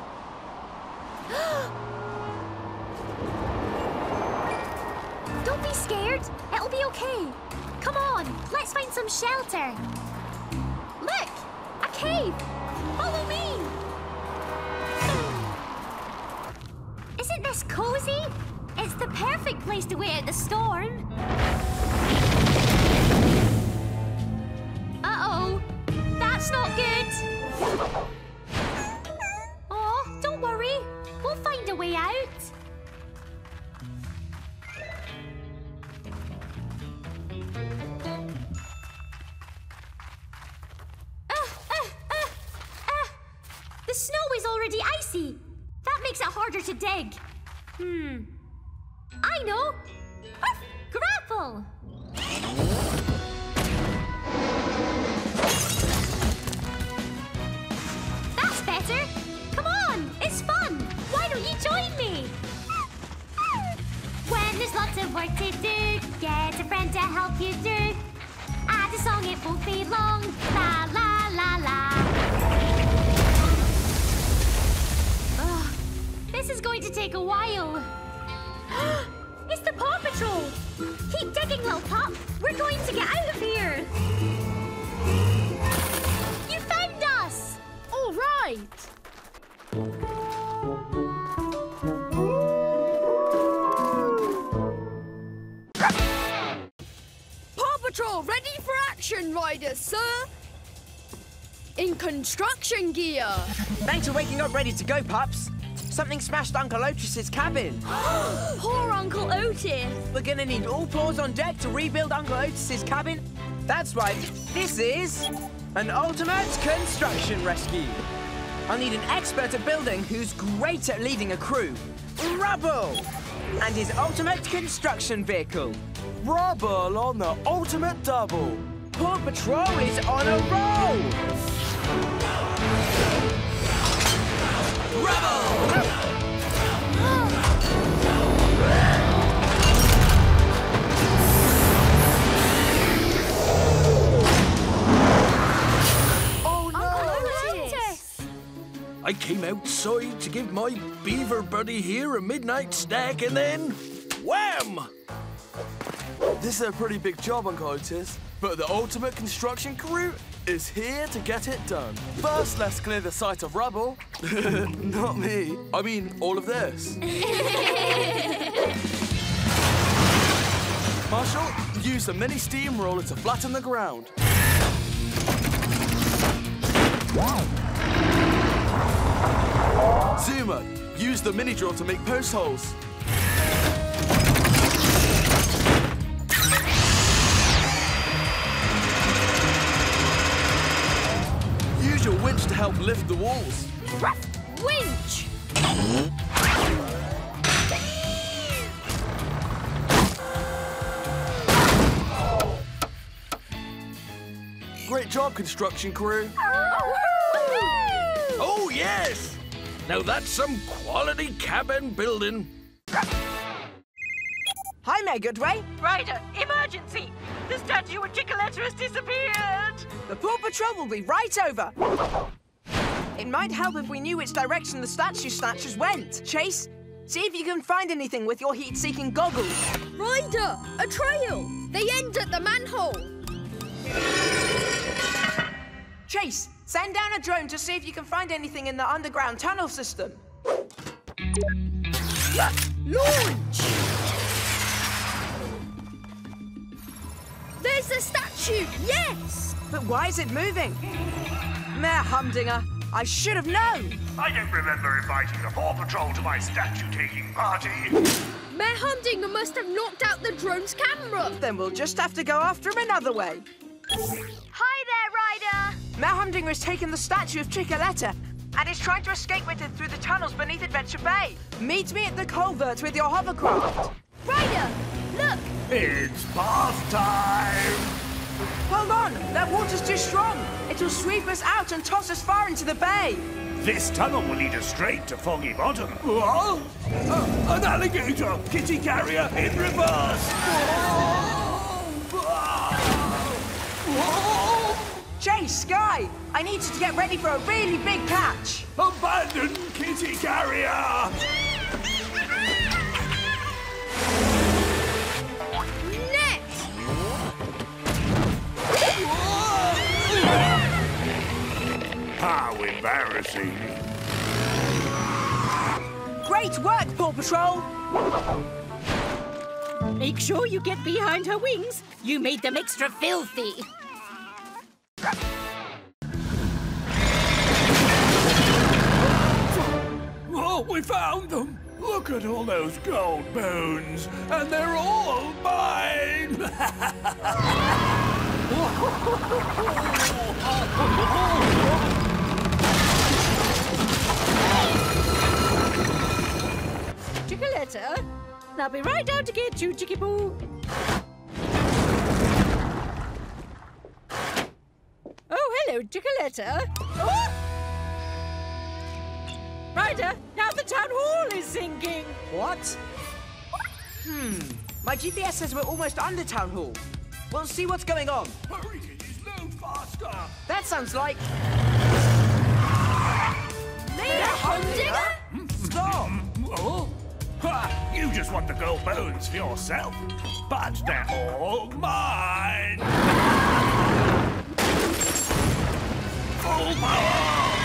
Don't be scared. It'll be okay. Come on, let's find some shelter. Look! A cave! Follow me! Isn't this cozy? It's the perfect place to wait out the storm. Uh-oh. That's not good. To dig. Hmm. Construction gear! Thanks for waking up ready to go, pups. Something smashed Uncle Otis's cabin. Poor Uncle Otis. We're gonna need all paws on deck to rebuild Uncle Otis's cabin. That's right, this is an ultimate construction rescue. I'll need an expert at building who's great at leading a crew. Rubble! And his ultimate construction vehicle. Rubble on the ultimate double. Paw Patrol is on a roll! Oh, I came outside to give my beaver buddy here a midnight snack and then wham! This is a pretty big job, Uncle Otis, but the ultimate construction crew is here to get it done. First, let's clear the site of rubble. Not me. I mean, all of this. Marshall, use the mini steamroller to flatten the ground. Zuma, use the mini drill to make post holes. Winch to help lift the walls. Winch! Great job, construction crew. Oh, yes! Now that's some quality cabin building. Hi, Mayor Goodway. Ryder, emergency! The statue of Chickaletta has disappeared! The Paw Patrol will be right over. It might help if we knew which direction the statue snatchers went. Chase, see if you can find anything with your heat-seeking goggles. Ryder, a trail! They end at the manhole! Chase, send down a drone to see if you can find anything in the underground tunnel system. Launch! There's the statue! Yes! But why is it moving? Mayor Humdinger, I should have known. I don't remember inviting the Paw Patrol to my statue-taking party. Mayor Humdinger must have knocked out the drone's camera. Then we'll just have to go after him another way. Hi there, Ryder! Mayor Humdinger has taken the statue of Chickaletta and is trying to escape with it through the tunnels beneath Adventure Bay. Meet me at the culvert with your hovercraft. Ryder, look! It's bath time! Hold on, that water's too strong. It'll sweep us out and toss us far into the bay. This tunnel will lead us straight to Foggy Bottom. What? Uh, an alligator! Kitty carrier in reverse! Chase, Skye, I need you to get ready for a really big catch. Abandon kitty carrier! How embarrassing. Great work, Paw Patrol. Make sure you get behind her wings. You made them extra filthy. Oh, we found them! Look at all those gold bones, and they're all mine! Chickaletta, I'll be right down to get you, Chicky Poo. Oh, hello, Chickaletta. Oh! Ryder, now the town hall is sinking. What? Hmm. My GPS says we're almost under Town Hall. We'll see what's going on. Hurry, kiddies, load faster! That sounds like... Mayor Humdinger? Hmm. Stop! Hmm. Hmm. Oh? Ha! You just want the gold bones for yourself, but they're all mine! Full power!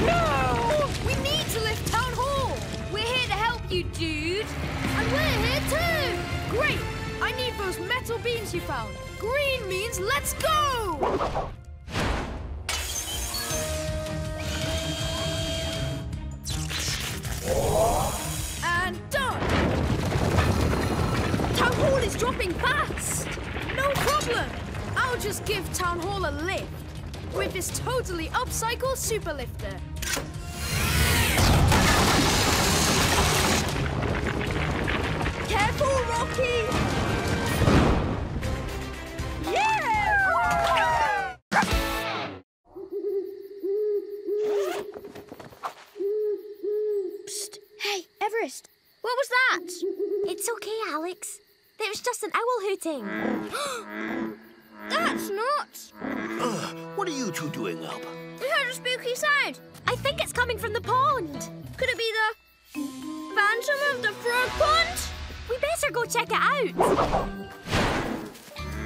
No! We need to lift Town Hall! We're here to help you, dude! And we're here too! Great! I need those metal beams you found. Green means let's go! Fast! No problem! I'll just give Town Hall a lift with this totally upcycled super lifter. Careful, Rocky! Owl. That's not! Ugh, what are you two doing up? We heard a spooky sound. I think it's coming from the pond. Could it be the Phantom of the Frog Pond? We better better go check it out.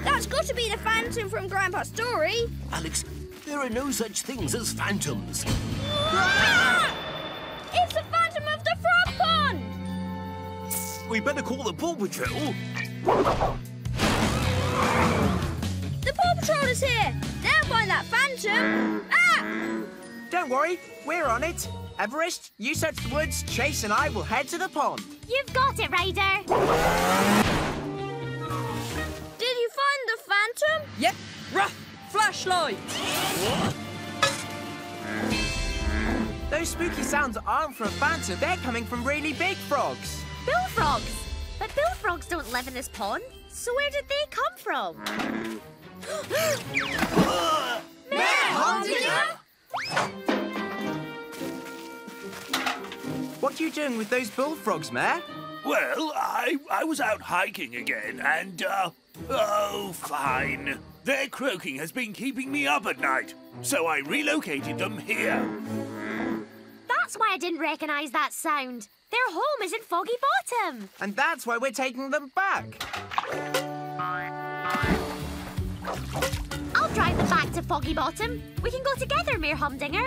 That's got to be the phantom from Grandpa's story. Alex, there are no such things as phantoms. Ah! It's the phantom of the frog pond! We better call the Paw Patrol. The Paw Patrol is here! They'll find that phantom! Ah! Don't worry, we're on it. Everest, you search the woods, Chase and I will head to the pond. You've got it, Ryder. Did you find the phantom? Yep, rough flashlight. Those spooky sounds aren't from a phantom, they're coming from really big frogs. Bullfrogs. But bullfrogs don't live in this pond. So where did they come from? What are you doing with those bullfrogs, Mayor? Well, I, I was out hiking again, and, uh, oh, fine. Their croaking has been keeping me up at night, so I relocated them here. That's why I didn't recognise that sound. Their home is in Foggy Bottom. And that's why we're taking them back. I'll drive them back to Foggy Bottom. We can go together, Mayor Humdinger.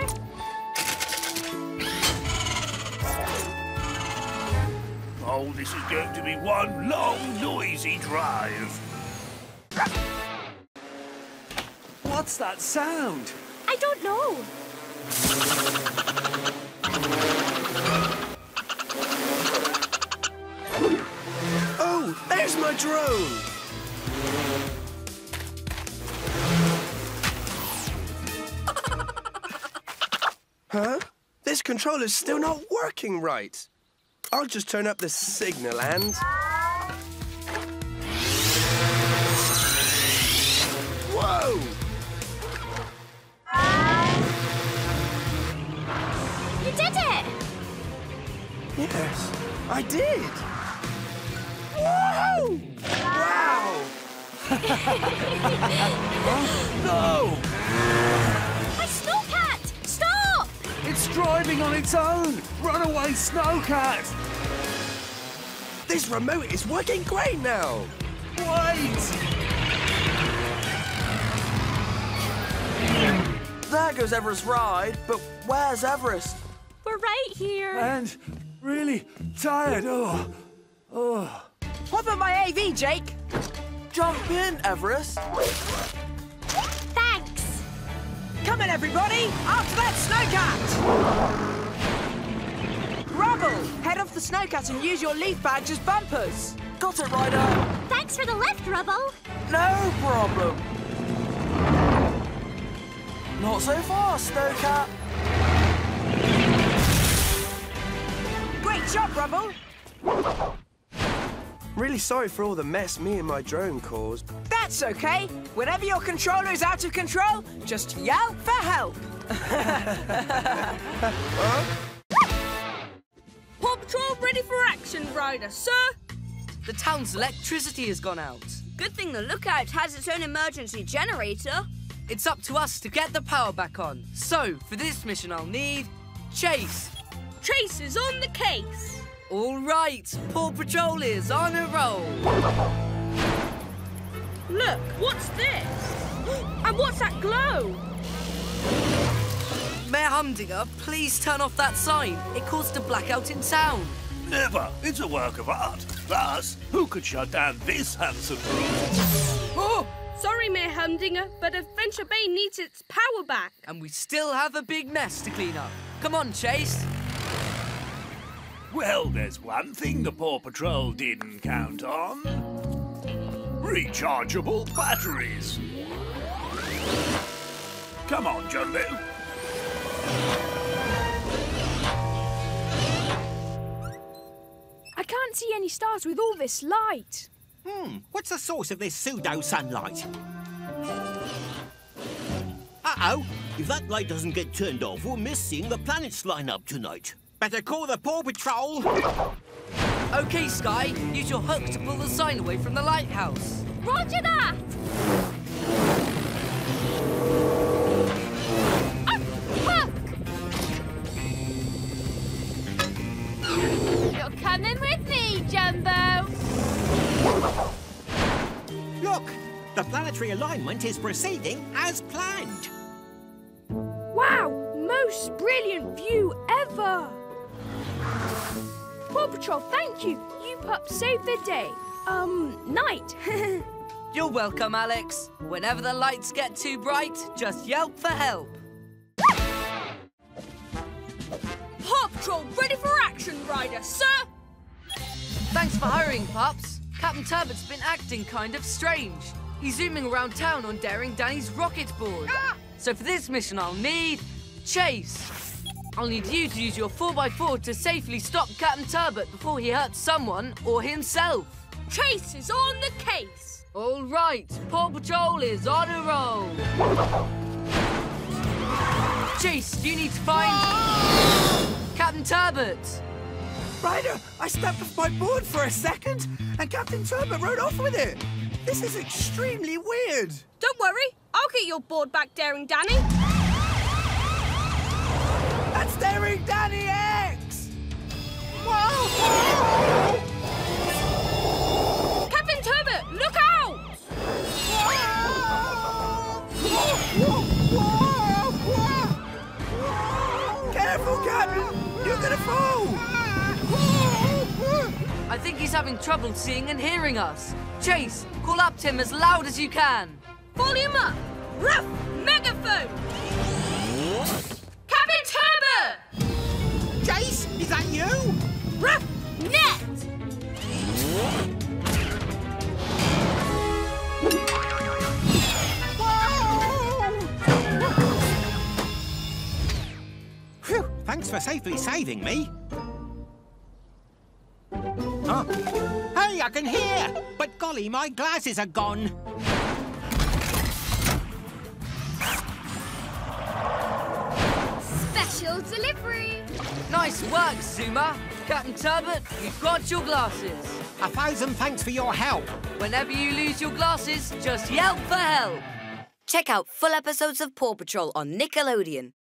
Oh, this is going to be one long, noisy drive. What's that sound? I don't know. Oh, there's my drone! Huh? This controller's still not working right. I'll just turn up the signal and... Whoa! You did it! Yes, I did. Whoa! Wow! Oh, no! My snowcat! Stop! It's driving on its own! Runaway snowcat! This remote is working great now! Wait! There goes Everest ride, but where's Everest? We're right here. And really tired. Oh, oh. What about my AV, Jake? Jump in, Everest. Come on, everybody! After that snowcat! Rubble! Head off the snowcat and use your leaf badge as bumpers. Got it, Ryder. Thanks for the lift, Rubble. No problem. Not so fast, Snowcat. Great job, Rubble! I'm really sorry for all the mess me and my drone caused. That's okay. Whenever your controller is out of control, just yell for help. Paw Patrol ready for action, Ryder, sir. The town's electricity has gone out. Good thing the lookout has its own emergency generator. It's up to us to get the power back on. So, for this mission, I'll need Chase. Chase is on the case. All right, Paw Patrol is on a roll. Look, what's this? and what's that glow? Mayor Humdinger, please turn off that sign. It caused a blackout in town. Never. It's a work of art. Plus, who could shut down this handsome room? Oh, sorry, Mayor Humdinger, but Adventure Bay needs its power back. And we still have a big mess to clean up. Come on, Chase. Well, there's one thing the Paw Patrol didn't count on. Rechargeable batteries. Come on, Jumbo. I can't see any stars with all this light. Hmm, what's the source of this pseudo sunlight? Uh-oh, if that light doesn't get turned off, we'll miss seeing the planets line up tonight. Better call the Paw Patrol. OK, Skye. Use your hook to pull the sign away from the lighthouse. Roger that! You're coming with me, Jumbo. Look, the planetary alignment is proceeding as planned. Wow, most brilliant view ever! Paw Patrol, thank you. You pups saved the day. Um, night. You're welcome, Alex. Whenever the lights get too bright, just yelp for help. Paw Patrol ready for action, Ryder, sir! Thanks for hurrying, pups. Captain Turbot's been acting kind of strange. He's zooming around town on Daring Danny's rocket board. So for this mission, I'll need Chase. I'll need you to use your 4x4 to safely stop Captain Turbot before he hurts someone or himself. Chase is on the case. All right, Paw Patrol is on a roll. Chase, you need to find Captain Turbot. Ryder, I stepped off my board for a second, and Captain Turbot rode off with it. This is extremely weird. Don't worry, I'll get your board back, Daring Danny. That's Daring Danny X! Captain Turbot, look out! Careful, Captain! You're gonna fall! I think he's having trouble seeing and hearing us. Chase, call up to him as loud as you can. Volume up! Ruff! Megaphone! Captain Turbot! Chase, is that you? Ruff! Net! Thanks for safely saving me. Huh? Hey, I can hear! But golly, my glasses are gone. Special delivery. Nice work, Zuma. Captain Turbot, you've got your glasses. A thousand thanks for your help. Whenever you lose your glasses, just yelp for help. Check out full episodes of Paw Patrol on Nickelodeon.